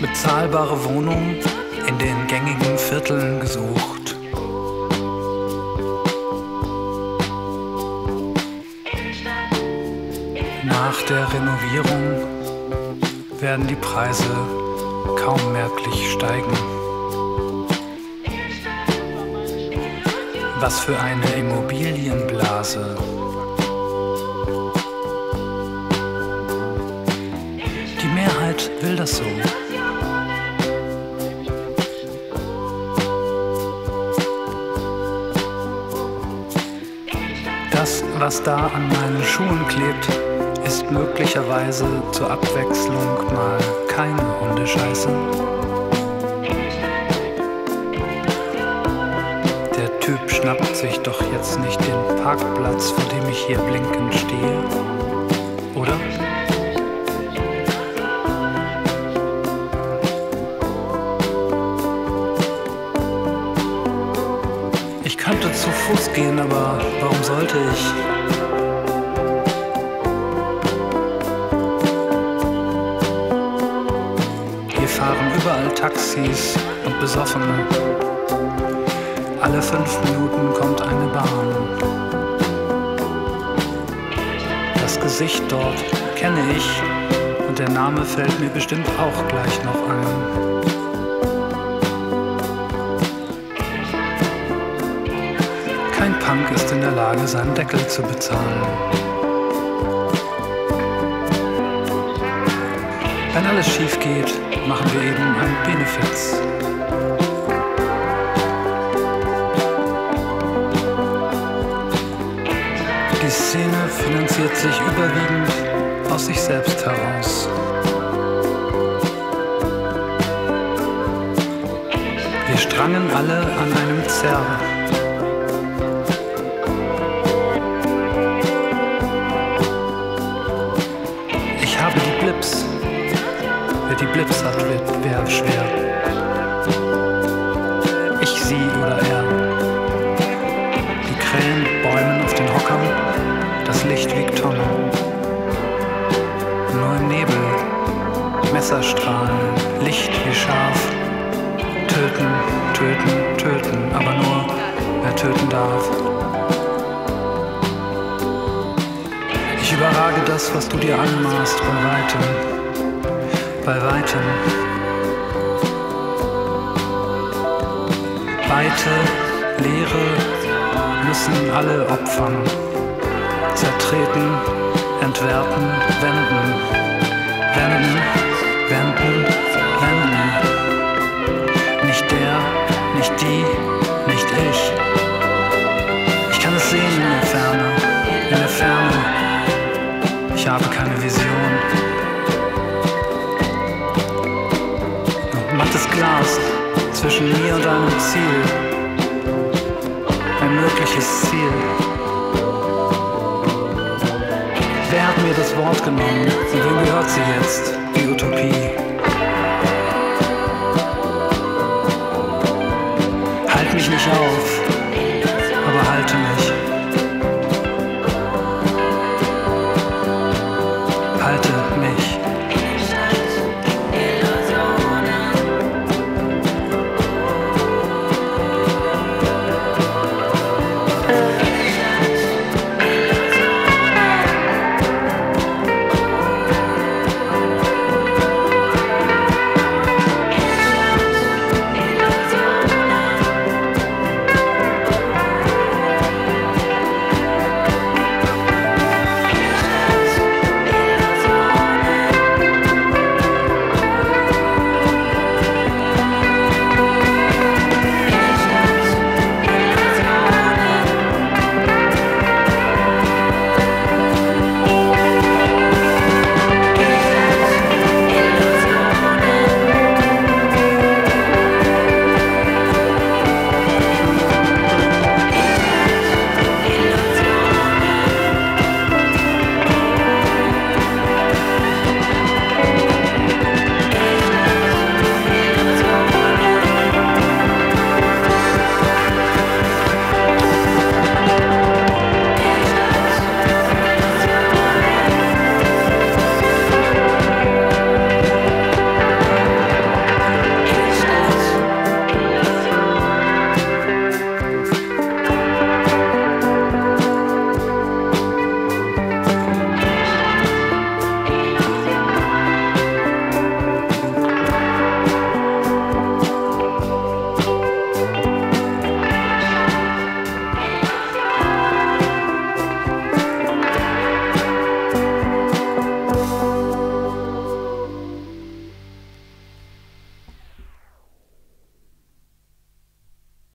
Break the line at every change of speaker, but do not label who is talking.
bezahlbare Wohnung in den gängigen Vierteln gesucht. Nach der Renovierung werden die Preise kaum merklich steigen. Was für eine Immobilienblase. Die Mehrheit will das so. Was da an meinen Schuhen klebt, ist möglicherweise zur Abwechslung mal keine Hundescheiße. Der Typ schnappt sich doch jetzt nicht den Parkplatz, vor dem ich hier blinkend stehe, oder? Ich könnte zu Fuß gehen, aber warum sollte ich? fahren überall Taxis und Besoffene. Alle fünf Minuten kommt eine Bahn. Das Gesicht dort kenne ich und der Name fällt mir bestimmt auch gleich noch ein. Punk ist in der Lage, seinen Deckel zu bezahlen. Wenn alles schief geht, machen wir eben ein Benefiz. Die Szene finanziert sich überwiegend aus sich selbst heraus. Wir strangen alle an einem Zerr. Die Blips hat, wird wäre schwer. Ich, sie oder er. Die Krähen bäumen auf den Hockern, das Licht wiegt Tonnen. Nur im Nebel, Messerstrahlen, Licht wie scharf. Töten, töten, töten, aber nur, wer töten darf. Ich überrage das, was du dir anmaßt, bei weitem bei weitem. Weite, Leere müssen alle opfern, zertreten, entwerten, wenden, wenden, wenden, wenden. Nicht der, nicht die, nicht ich. Ich kann es sehen in der Ferne, in der Ferne. Ich habe keine Vision. zwischen mir und einem Ziel, ein mögliches Ziel. Wer hat mir das Wort genommen und wem gehört sie jetzt, die Utopie? Halt mich nicht auf, aber halte mich. Halte mich.